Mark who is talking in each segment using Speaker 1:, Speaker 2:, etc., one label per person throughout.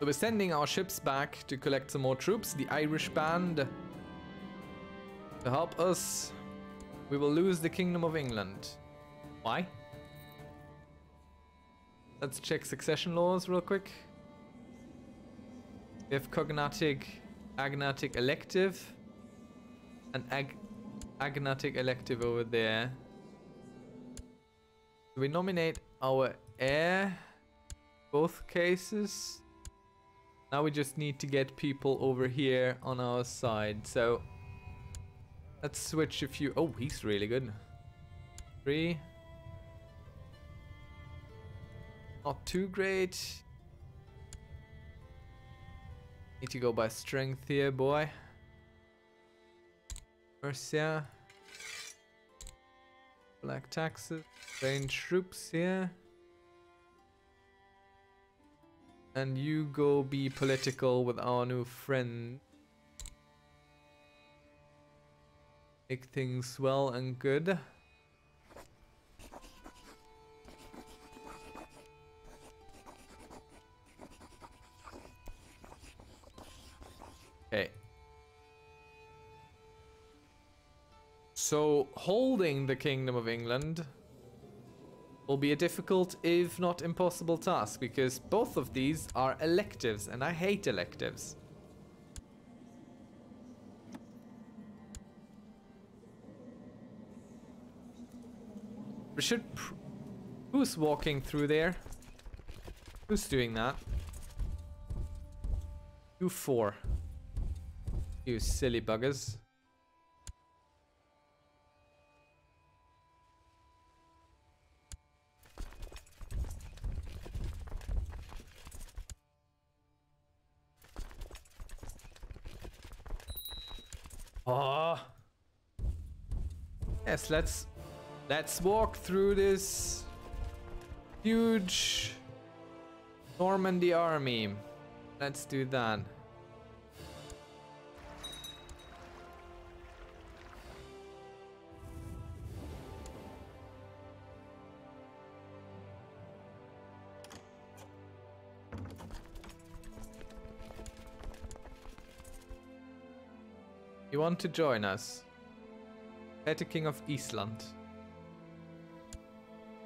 Speaker 1: So we're sending our ships back to collect some more troops. The Irish band to help us. We will lose the Kingdom of England. Why? Let's check succession laws real quick. We have cognatic, agnatic elective, and ag agnatic elective over there. we nominate our heir? Both cases. Now we just need to get people over here on our side. So let's switch a few. Oh, he's really good. Three. Not too great. Need to go by strength here, boy. Mercia. Black taxes. Train troops here. And you go be political with our new friend. Make things well and good. Okay. So, holding the Kingdom of England will be a difficult, if not impossible task, because both of these are electives, and I hate electives. We should... Who's walking through there? Who's doing that? You four. You silly buggers. Oh. Yes, let's let's walk through this huge Normandy army. Let's do that. You want to join us? Petty King of Eastland.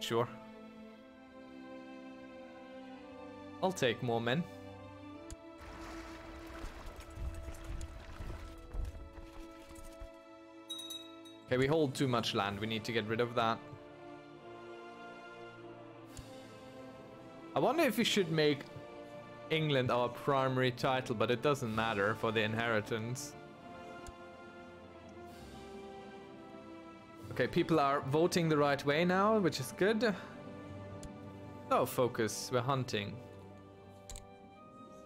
Speaker 1: Sure. I'll take more men. Okay, we hold too much land. We need to get rid of that. I wonder if we should make England our primary title, but it doesn't matter for the inheritance. Okay, people are voting the right way now, which is good. Oh, focus, we're hunting.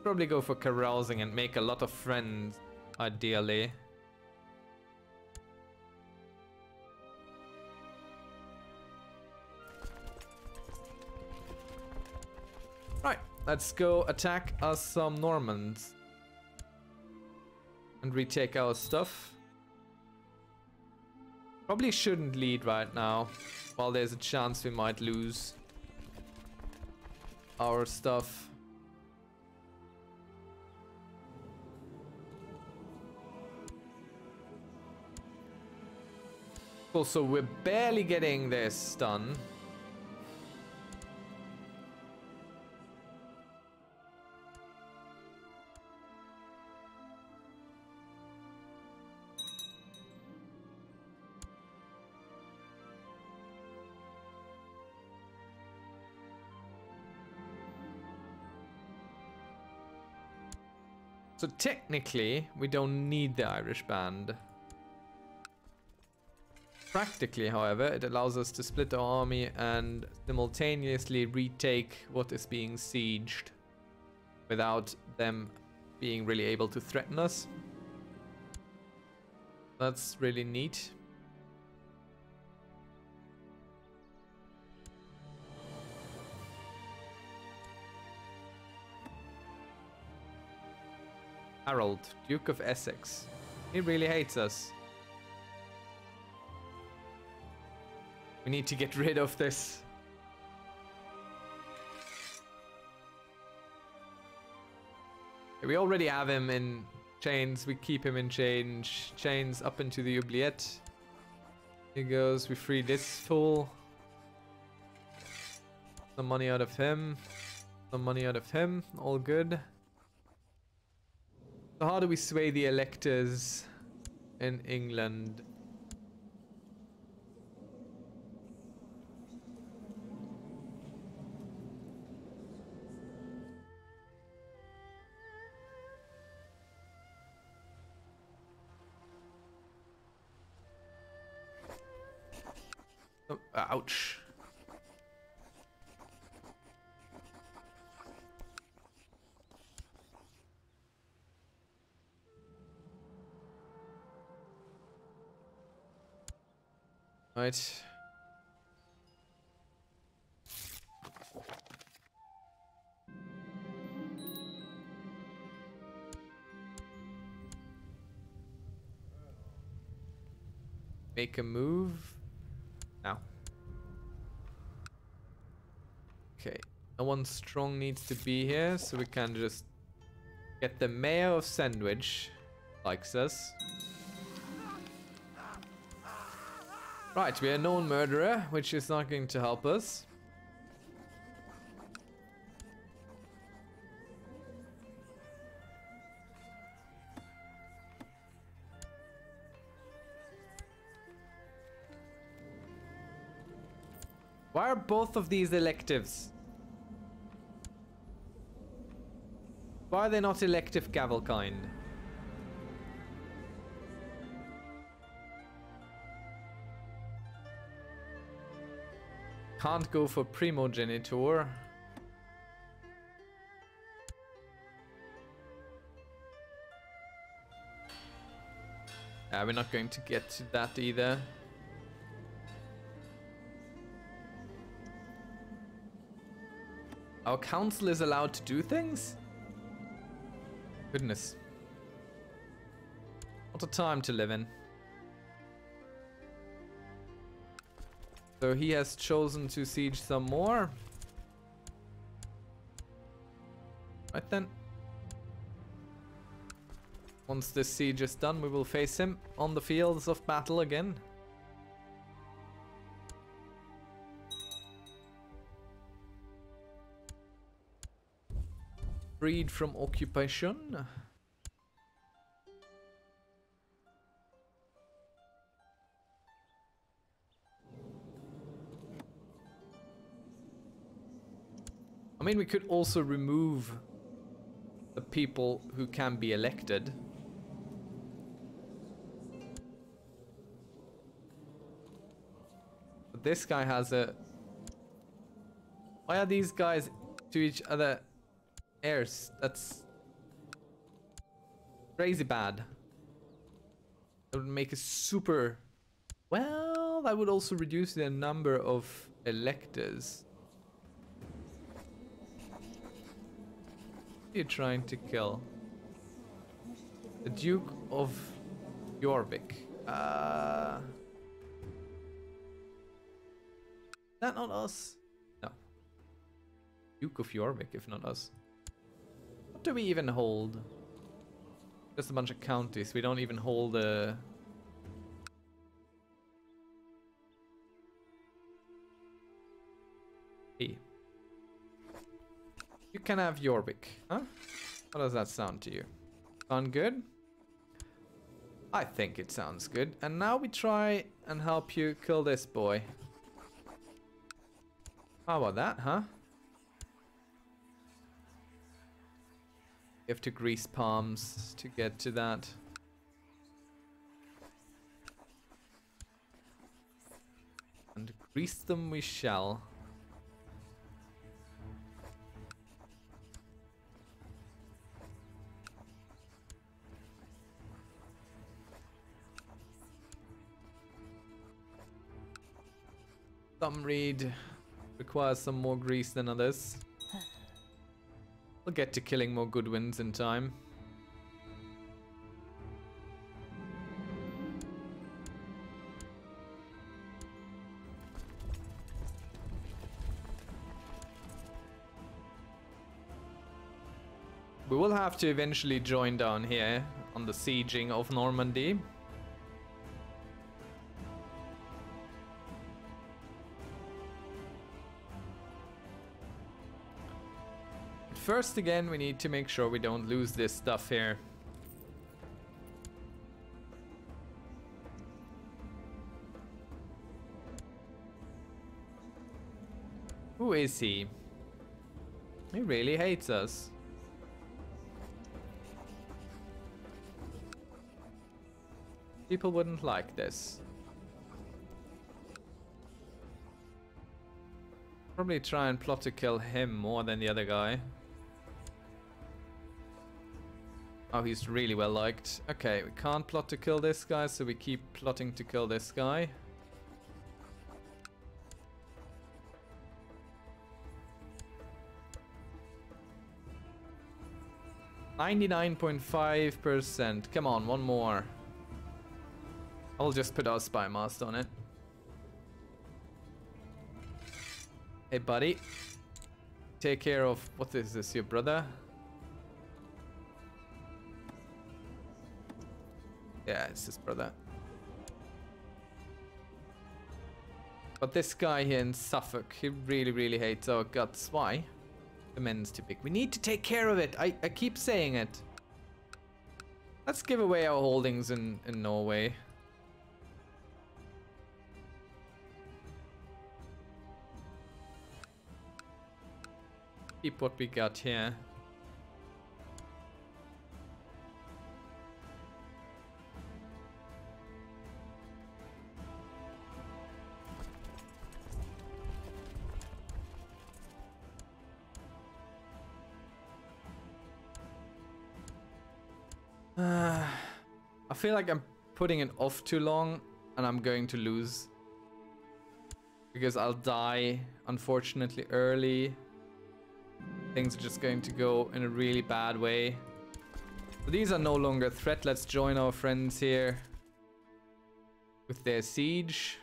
Speaker 1: Probably go for carousing and make a lot of friends, ideally. Right, let's go attack us some Normans. And retake our stuff. Probably shouldn't lead right now, while there's a chance we might lose our stuff. Cool, so we're barely getting this done. So technically, we don't need the Irish band. Practically, however, it allows us to split our army and simultaneously retake what is being sieged without them being really able to threaten us. That's really neat. Harold, Duke of Essex. He really hates us. We need to get rid of this. We already have him in chains. We keep him in change chains up into the oubliette. He goes. We free this fool. Some money out of him. Some money out of him. All good. So how do we sway the electors in England? Oh, uh, ouch. Right. Make a move. Now. Okay. No one strong needs to be here, so we can just get the mayor of Sandwich likes us. Right, we are a known murderer, which is not going to help us. Why are both of these electives? Why are they not elective Gavelkind? Can't go for primogeniture. We're not going to get to that either. Our council is allowed to do things? Goodness. What a time to live in. So he has chosen to siege some more. Right then. Once this siege is done, we will face him on the fields of battle again. Freed from occupation. I mean, we could also remove the people who can be elected. But this guy has a... Why are these guys to each other heirs? That's... Crazy bad. That would make a super... Well, that would also reduce the number of electors. You trying to kill? The Duke of Jorvik. Uh, that not us? No. Duke of Jorvik, if not us. What do we even hold? Just a bunch of counties. We don't even hold a... Hey. You can have Jorvik, huh? How does that sound to you? Sound good? I think it sounds good. And now we try and help you kill this boy. How about that, huh? You have to grease palms to get to that. And grease them we shall. Some read requires some more grease than others. We'll get to killing more Godwins in time. We will have to eventually join down here on the sieging of Normandy. First again, we need to make sure we don't lose this stuff here. Who is he? He really hates us. People wouldn't like this. Probably try and plot to kill him more than the other guy. Oh, he's really well liked. Okay, we can't plot to kill this guy, so we keep plotting to kill this guy. 99.5%. Come on, one more. I'll just put our spy master on it. Hey, buddy. Take care of... What is this, your brother? His brother. But this guy here in Suffolk, he really, really hates our guts. Why? The men's too big. We need to take care of it. I, I keep saying it. Let's give away our holdings in, in Norway. Keep what we got here. Uh, I feel like I'm putting it off too long and I'm going to lose. Because I'll die, unfortunately, early. Things are just going to go in a really bad way. So these are no longer a threat. Let's join our friends here with their siege.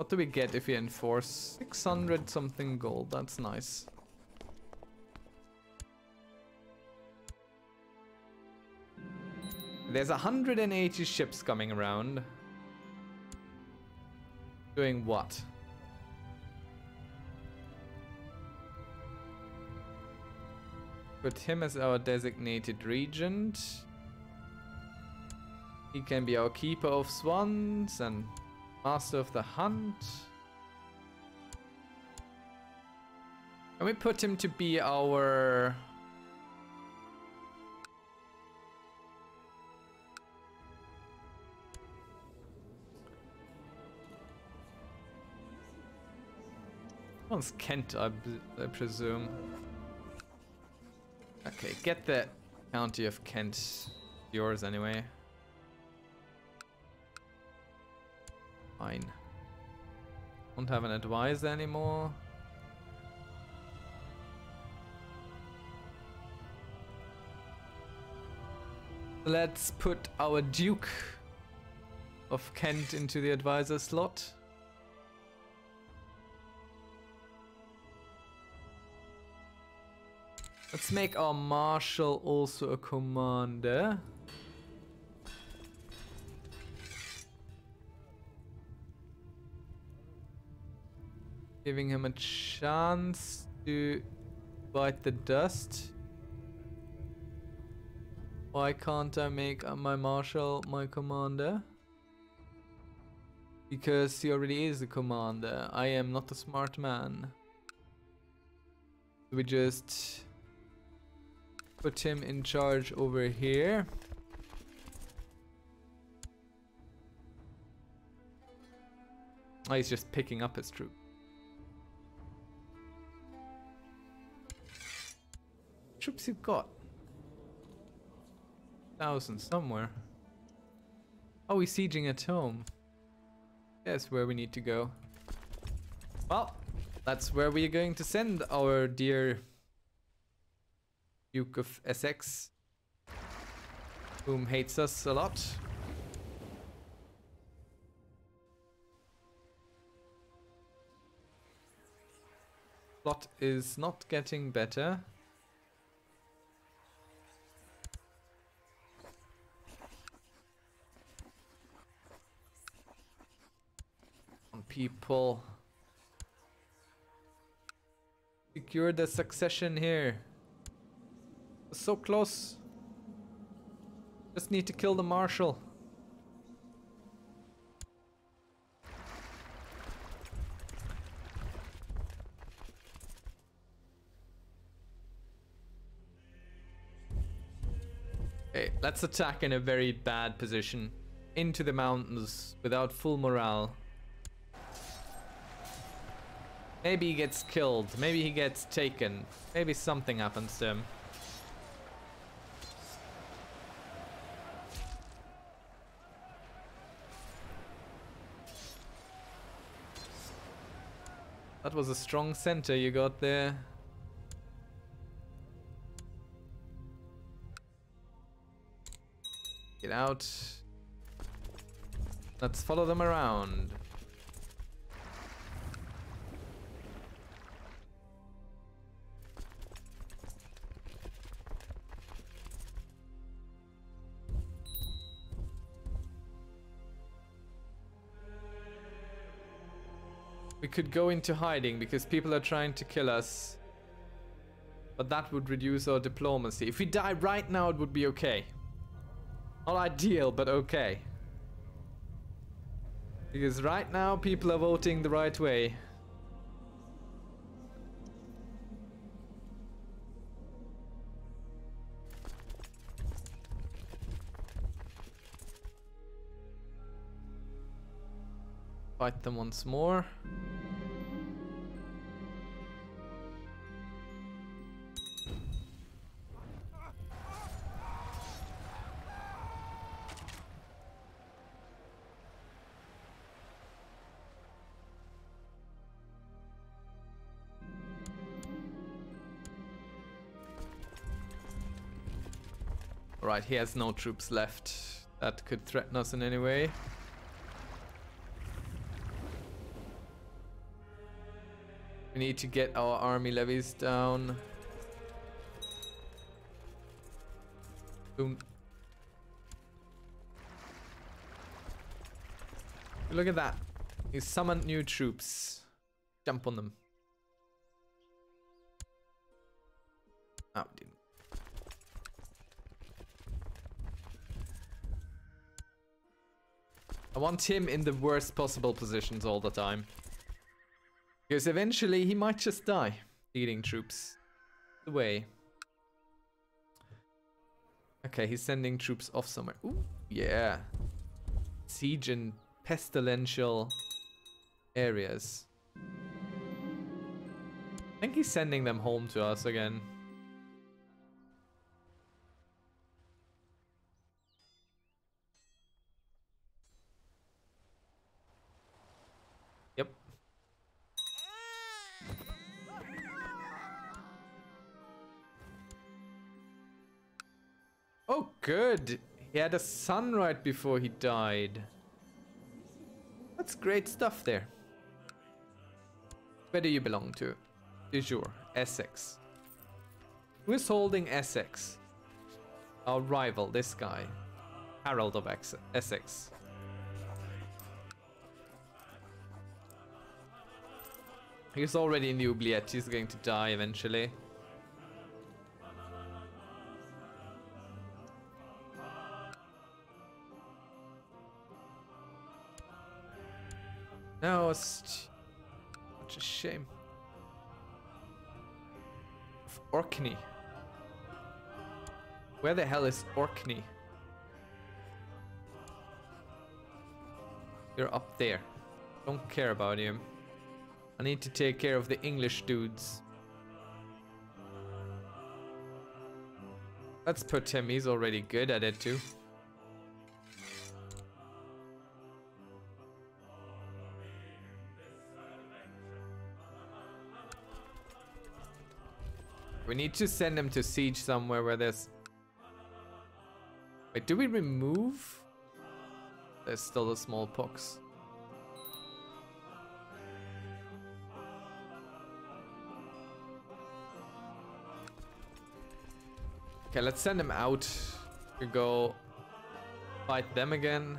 Speaker 1: What do we get if we enforce 600 something gold? That's nice. There's 180 ships coming around. Doing what? Put him as our designated regent. He can be our keeper of swans and Master of the Hunt. Can we put him to be our... One's Kent, I, I presume. Okay, get the county of Kent. Yours anyway. Fine. Don't have an advisor anymore. Let's put our Duke of Kent into the advisor slot. Let's make our Marshal also a commander. Giving him a chance to bite the dust. Why can't I make my marshal my commander? Because he already is a commander. I am not a smart man. We just put him in charge over here. Oh, he's just picking up his troop. Troops you've got? Thousand somewhere. Oh, we're sieging at home. That's where we need to go. Well, that's where we're going to send our dear Duke of Essex. whom hates us a lot. Plot is not getting better. People. Secure the succession here. So close. Just need to kill the marshal. Okay, let's attack in a very bad position. Into the mountains without full morale. Maybe he gets killed. Maybe he gets taken. Maybe something happens to him. That was a strong center you got there. Get out. Let's follow them around. We could go into hiding because people are trying to kill us. But that would reduce our diplomacy. If we die right now, it would be okay. Not ideal, but okay. Because right now, people are voting the right way. Fight them once more. He has no troops left that could threaten us in any way. We need to get our army levies down. Boom. Look at that. He summoned new troops. Jump on them. I want him in the worst possible positions all the time. Because eventually he might just die, leading troops the way. Okay, he's sending troops off somewhere. Ooh, yeah. Siege in pestilential areas. I think he's sending them home to us again. Good. He had a son right before he died. That's great stuff there. Where do you belong to? Jure, Essex. Who is holding Essex? Our rival, this guy. Harold of Ex Essex. He's already in the oubliette, he's going to die eventually. Such a shame. Of Orkney. Where the hell is Orkney? You're up there. Don't care about him. I need to take care of the English dudes. Let's put him, he's already good at it too. We need to send him to siege somewhere where there's... Wait, do we remove? There's still the smallpox. Okay, let's send him out to go fight them again.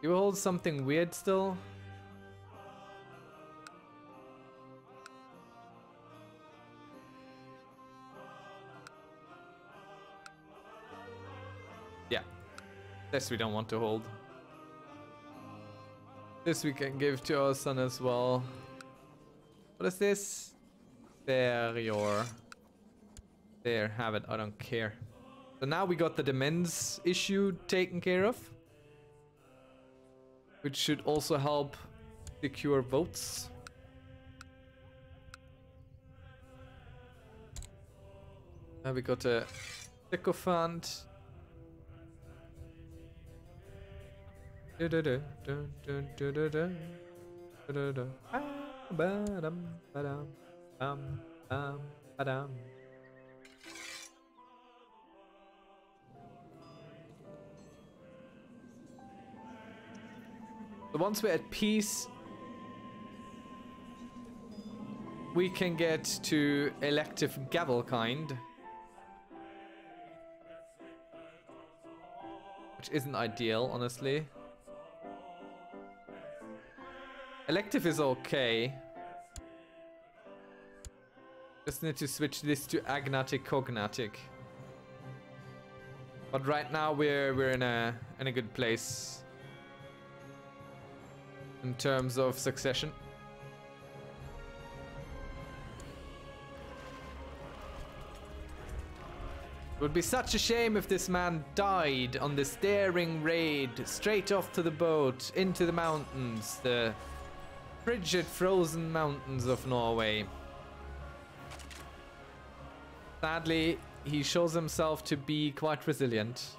Speaker 1: You hold something weird still? Yeah. This we don't want to hold. This we can give to our son as well. What is this? There, your. There, have it. I don't care. So now we got the demesne issue taken care of. Which should also help secure votes. Now we got a sycophant. Ba-dum. So once we're at peace, we can get to elective Gavelkind. Which isn't ideal, honestly. Elective is okay. Just need to switch this to agnatic cognatic. But right now we're we're in a in a good place in terms of succession. It would be such a shame if this man died on this daring raid straight off to the boat into the mountains, the frigid frozen mountains of Norway. Sadly, he shows himself to be quite resilient.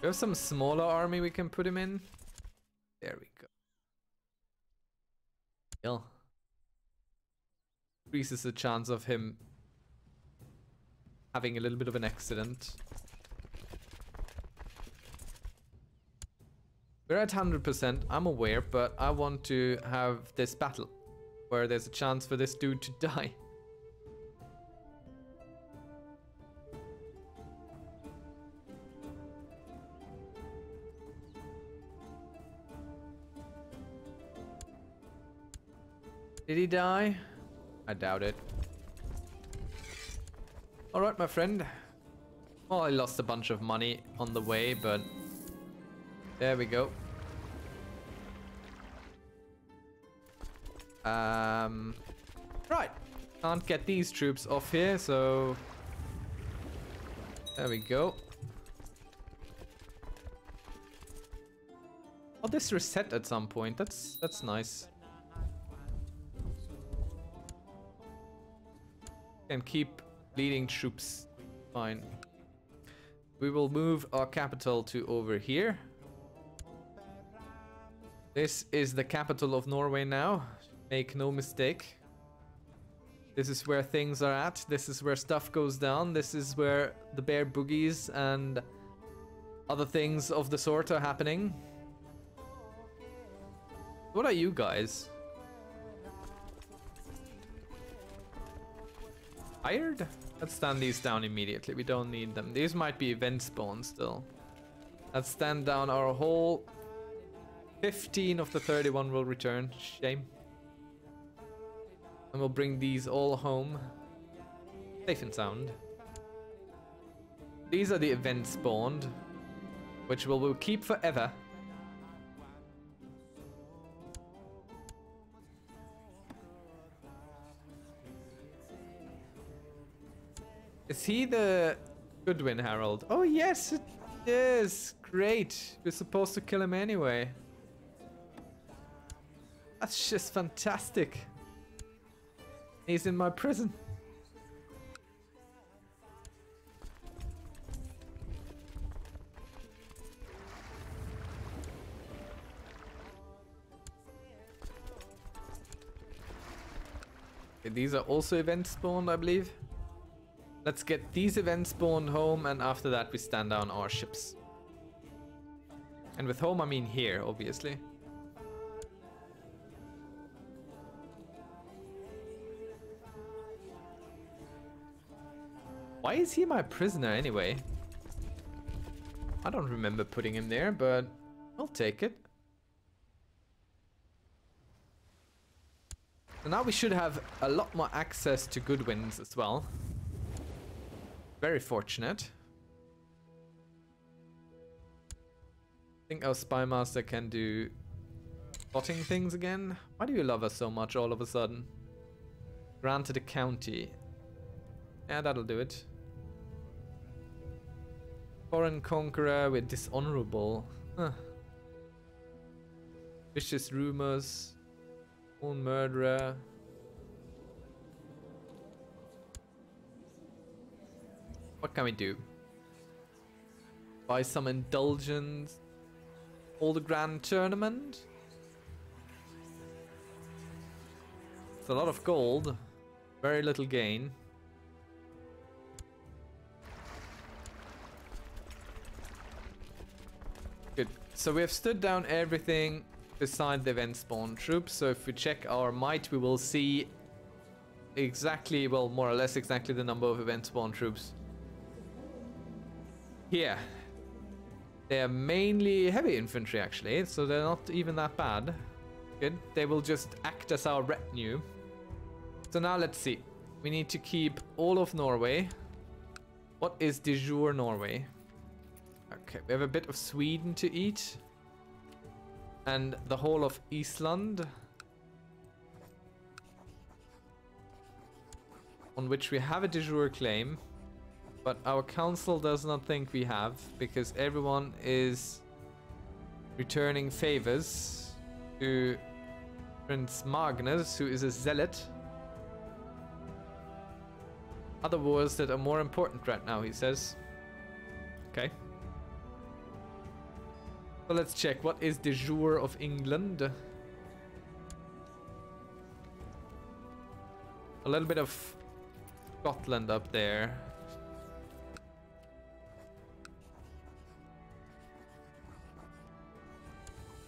Speaker 1: We have some smaller army we can put him in. There we go. Kill. Increases the chance of him having a little bit of an accident. We're at 100%, I'm aware, but I want to have this battle where there's a chance for this dude to die. Did he die? I doubt it. Alright, my friend. Well, I lost a bunch of money on the way, but... There we go. Um... Right. Can't get these troops off here, so... There we go. Oh, this reset at some point. That's that's nice. And keep leading troops. Fine. We will move our capital to over here. This is the capital of Norway now. Make no mistake. This is where things are at. This is where stuff goes down. This is where the bear boogies and other things of the sort are happening. What are you guys? Hired? Let's stand these down immediately. We don't need them. These might be event spawns still. Let's stand down our whole 15 of the 31 will return. Shame. And we'll bring these all home. Safe and sound. These are the event spawned. which will keep forever. Is he the Godwin Harold? Oh yes, it is. Great. We're supposed to kill him anyway. That's just fantastic. He's in my prison. These are also event spawned, I believe. Let's get these events spawned home and after that we stand down our ships. And with home I mean here, obviously. Why is he my prisoner anyway? I don't remember putting him there, but I'll take it. So now we should have a lot more access to Godwins as well. Very fortunate. I think our spy master can do plotting things again. Why do you love us so much all of a sudden? Granted a county. Yeah, that'll do it. Foreign conqueror with dishonorable. Huh. Vicious rumors. Own murderer. What can we do? Buy some indulgence. Hold a grand tournament. It's a lot of gold. Very little gain. Good. So we have stood down everything beside the event spawn troops. So if we check our might, we will see exactly, well, more or less exactly the number of event spawn troops. Here. They're mainly heavy infantry, actually, so they're not even that bad. Good. They will just act as our retinue. So now let's see. We need to keep all of Norway. What is de jure Norway? Okay, we have a bit of Sweden to eat. And the whole of Iceland. On which we have a de jure claim. But our council does not think we have, because everyone is returning favors to Prince Magnus, who is a zealot. Other wars that are more important right now, he says. Okay. So let's check. What is the jure of England? A little bit of Scotland up there.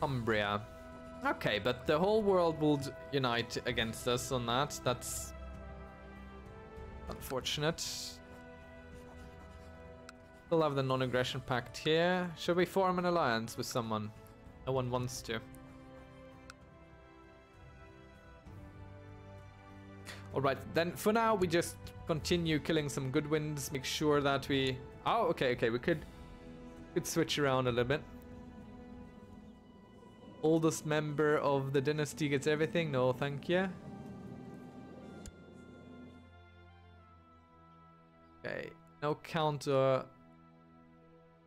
Speaker 1: Umbria. Okay, but the whole world will unite against us on that. That's unfortunate. Still have the non-aggression pact here. Should we form an alliance with someone? No one wants to. Alright, then for now we just continue killing some Godwins, make sure that we... Oh, okay, okay, we could, could switch around a little bit. Oldest member of the dynasty gets everything? No, thank you. Okay, no counter.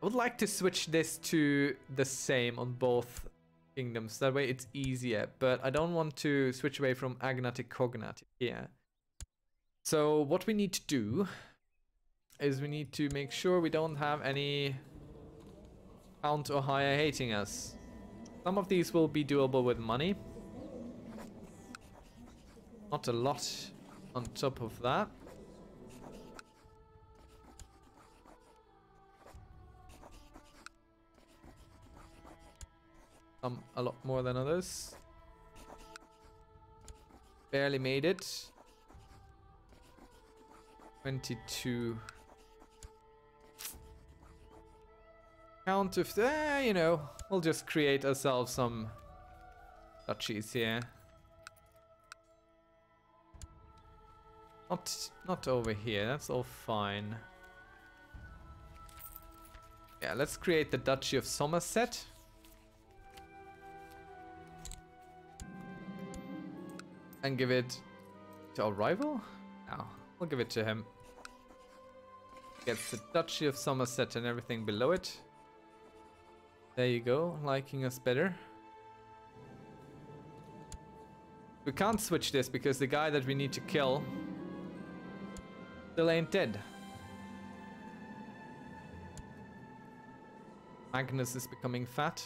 Speaker 1: I would like to switch this to the same on both kingdoms. That way it's easier, but I don't want to switch away from agnatic cognatic here. So what we need to do is we need to make sure we don't have any count or higher hating us. Some of these will be doable with money. Not a lot on top of that. Some a lot more than others. Barely made it. 22. Count of, eh, you know, we'll just create ourselves some duchies here. Not, not over here, that's all fine. Yeah, let's create the Duchy of Somerset. And give it to our rival? No, we'll give it to him. Gets the Duchy of Somerset and everything below it. There you go, liking us better. We can't switch this because the guy that we need to kill still ain't dead. Magnus is becoming fat.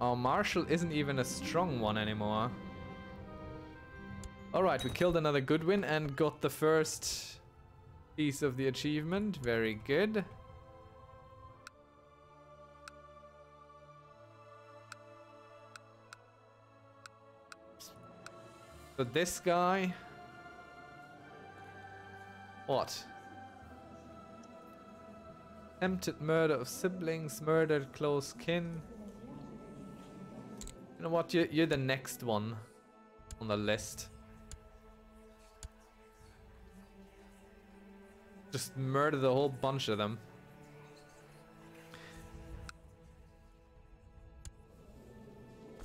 Speaker 1: Our Marshal isn't even a strong one anymore. Alright, we killed another Godwin and got the first piece of the achievement. Very good. So this guy... What? Attempted murder of siblings, murdered close kin. You know what, you're, you're the next one on the list. Just murder the whole bunch of them.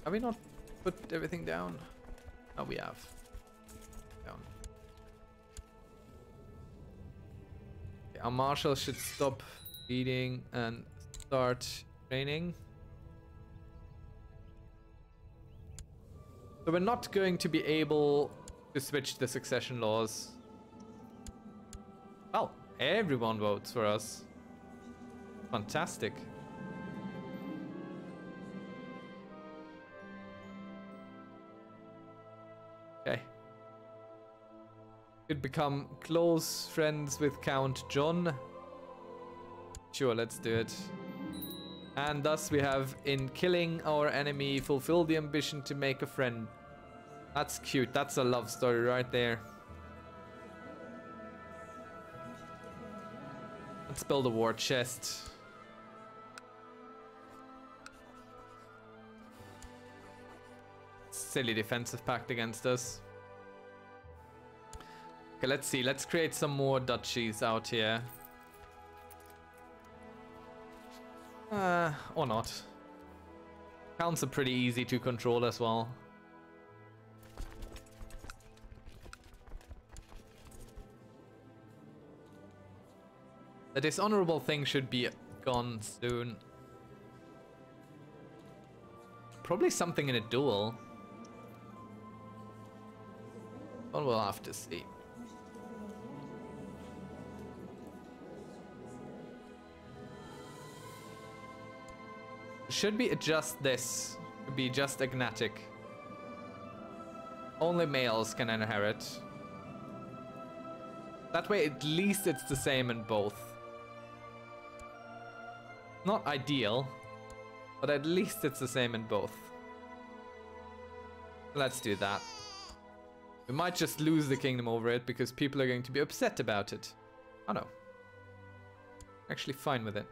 Speaker 1: Have we not put everything down? Oh, we have. Down. Okay, our marshal should stop eating and start training. So we're not going to be able to switch the succession laws. Everyone votes for us. Fantastic. Okay. Could become close friends with Count John. Sure, let's do it. And thus we have, in killing our enemy, fulfilled the ambition to make a friend. That's cute. That's a love story right there. Let's build a war chest. Silly defensive pact against us. Okay, let's see. Let's create some more duchies out here. Uh, or not. Counts are pretty easy to control as well. The dishonorable thing should be gone soon. Probably something in a duel. But we'll have to see. Should be just this. Should be just agnatic. Only males can inherit. That way at least it's the same in both. Not ideal, but at least it's the same in both. Let's do that. We might just lose the kingdom over it because people are going to be upset about it. Oh no. Actually fine with it.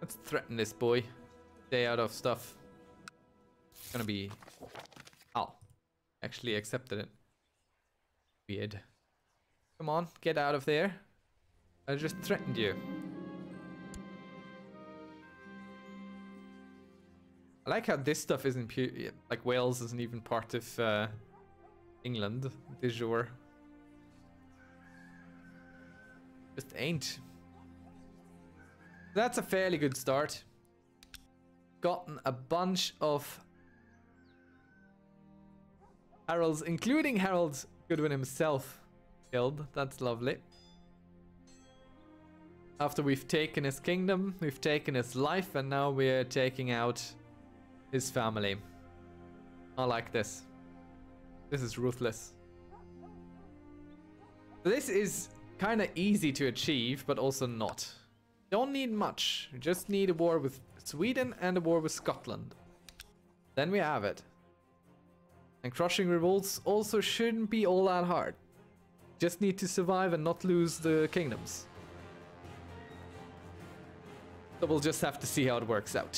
Speaker 1: Let's threaten this boy. Stay out of stuff. It's gonna be... Oh. Actually accepted it. Weird. Come on, get out of there. I just threatened you. I like how this stuff isn't pure, like Wales isn't even part of uh, England, de jure. Just ain't. That's a fairly good start. Gotten a bunch of Harold's, including Harold Godwin himself, killed. That's lovely. After we've taken his kingdom, we've taken his life, and now we're taking out his family. I like this. This is ruthless. This is kind of easy to achieve, but also not. Don't need much. Just need a war with Sweden and a war with Scotland. Then we have it. And crushing revolts also shouldn't be all that hard. Just need to survive and not lose the kingdoms. So we'll just have to see how it works out.